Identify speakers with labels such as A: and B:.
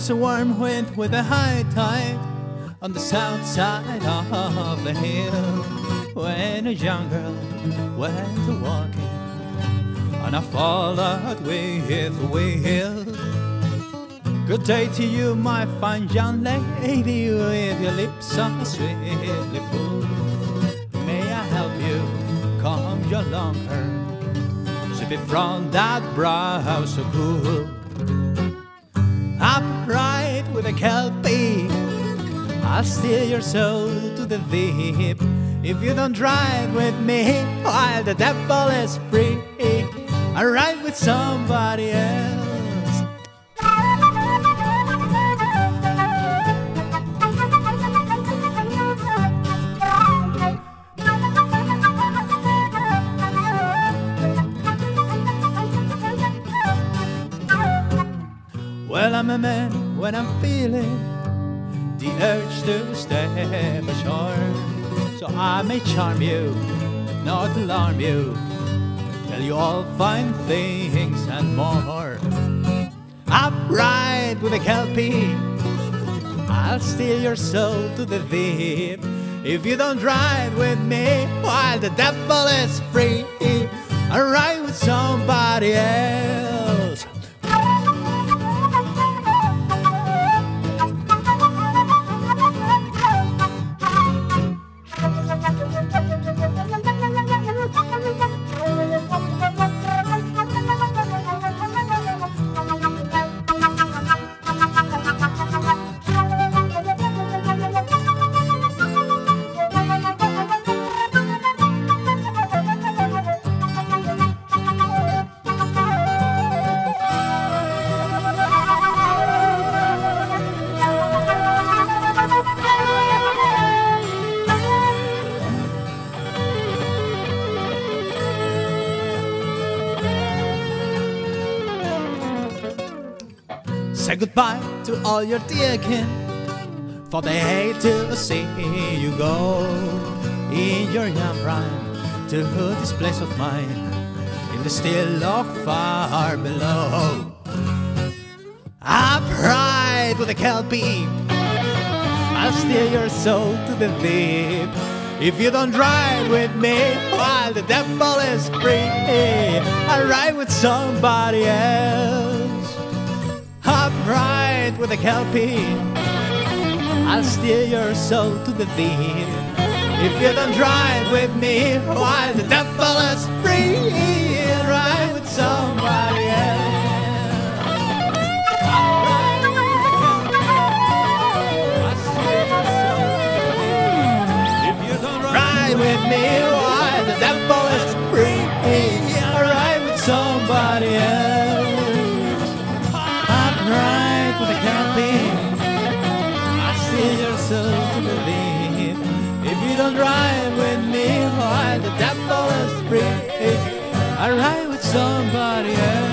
A: was a warm wind with a high tide on the south side of the hill when a young girl went walking and I followed with wheel. Good day to you, my fine young lady, with your lips so sweetly full. May I help you comb your long hair, sweep it from that brow so cool. With a kelpie, I'll steal your soul to the deep. If you don't drive with me while the devil is free, I'll ride with somebody else. Well, I'm a man when I'm feeling the urge to step ashore. So I may charm you, but not alarm you. Tell you all fine things and more. Upright with a kelpie, I'll steal your soul to the deep. If you don't ride with me while the devil is free, Say goodbye to all your dear kin, for they hate to see you go in your young prime to this place of mine in the still of far below. Upright with a kelpie, I'll steal your soul to the deep. If you don't ride with me while the devil is free, I'll ride with somebody else with a kelpie. I'll steer your soul to the deep. If you don't ride with me why the devil is free, ride with somebody else. Ride with me while the devil is Ride with me, oh, while the devil is free, I ride with somebody else.